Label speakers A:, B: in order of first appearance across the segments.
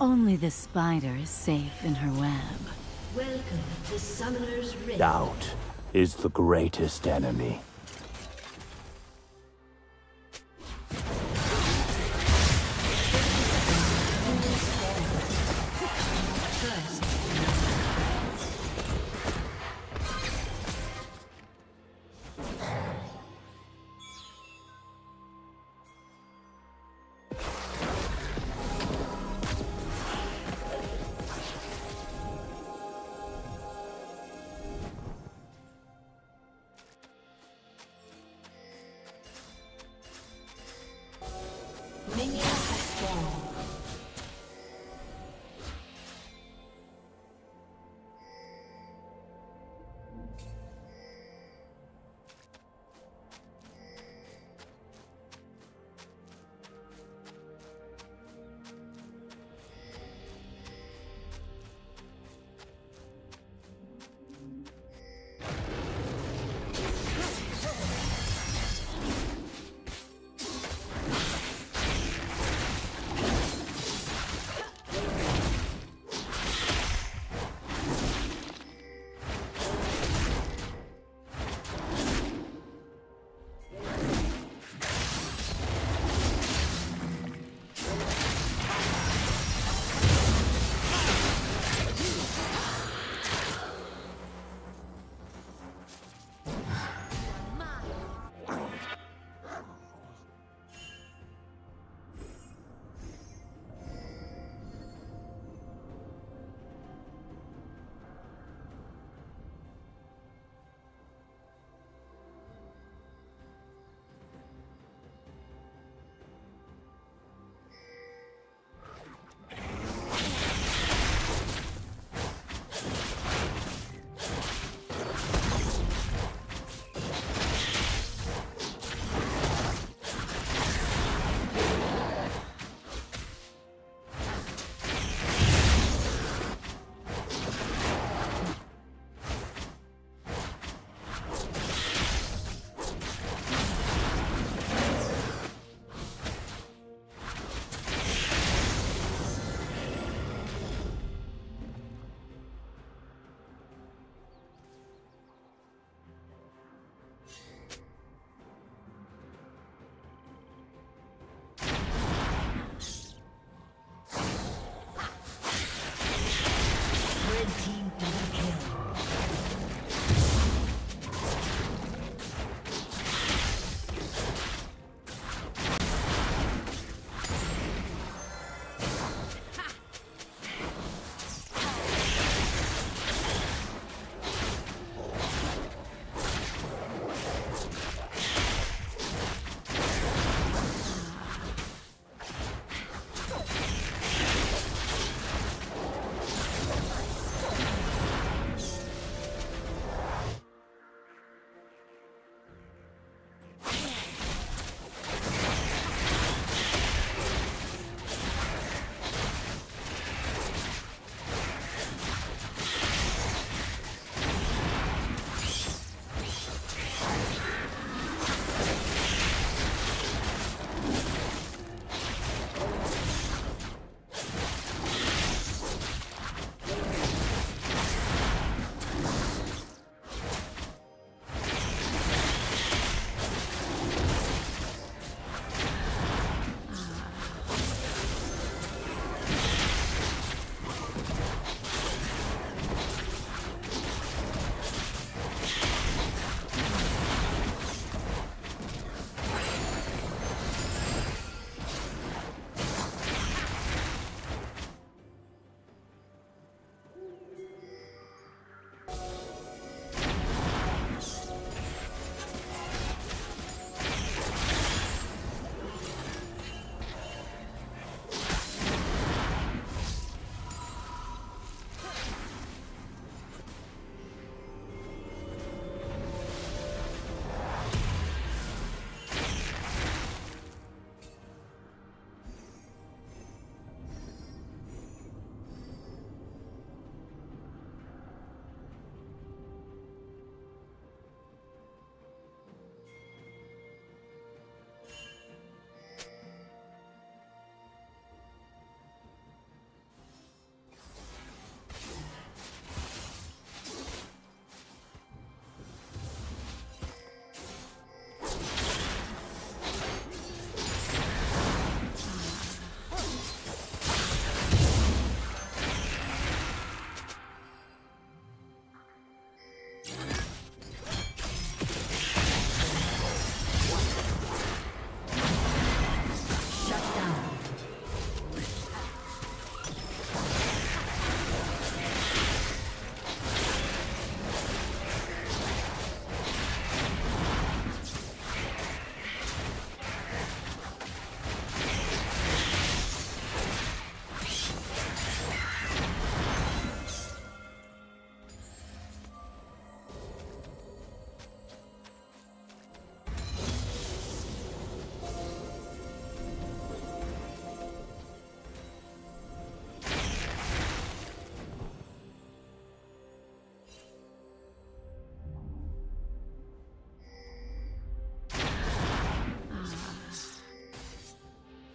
A: Only the spider is safe in her web.
B: Welcome to Summoner's Rift.
C: Doubt is the greatest enemy.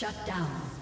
A: Shut down.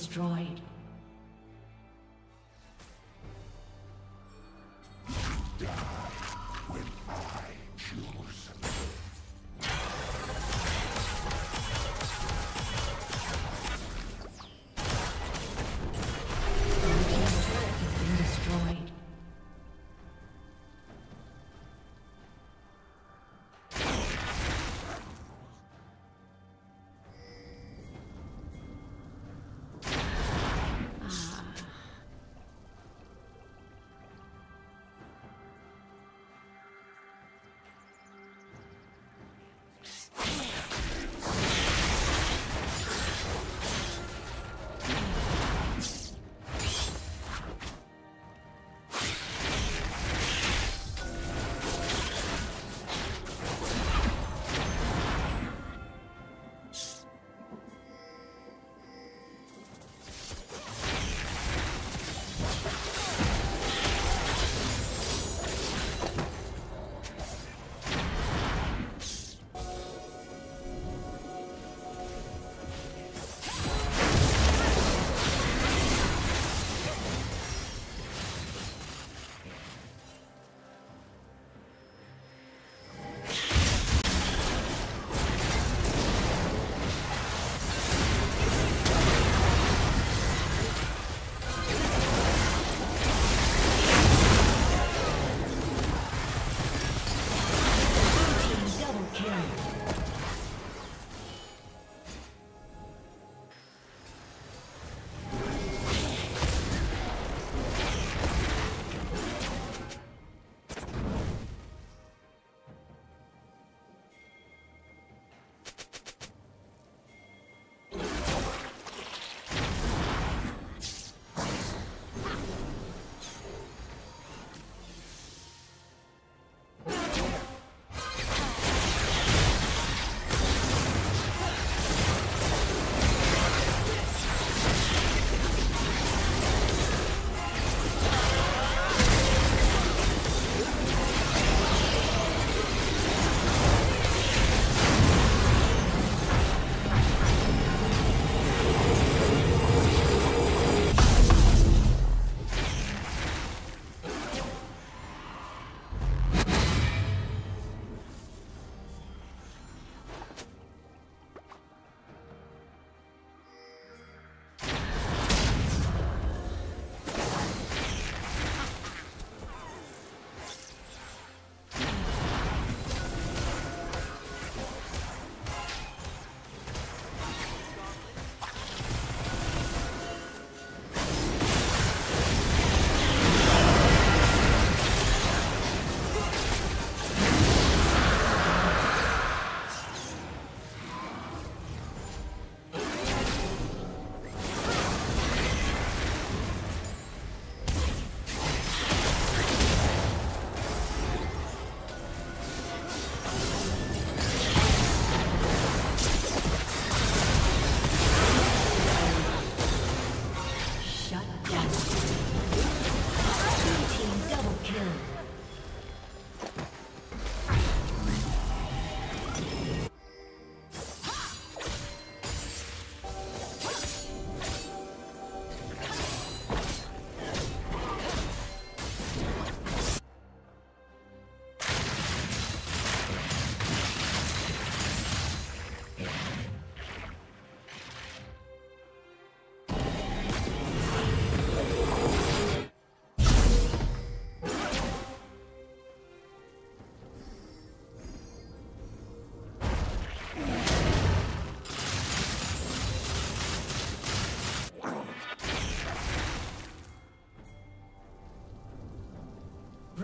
A: Destroyed.